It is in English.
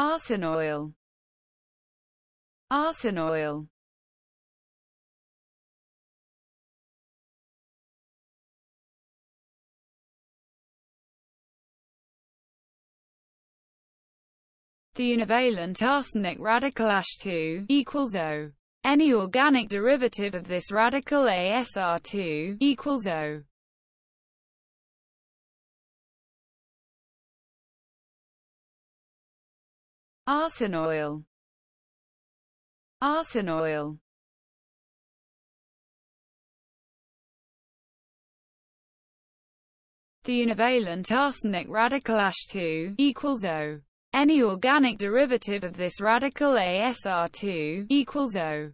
arsinoyl oil The univalent arsenic radical Ash2 equals O. Any organic derivative of this radical ASR2 equals O. Arsinoyl oil The univalent arsenic radical Ash2 equals O. Any organic derivative of this radical ASR2 equals O.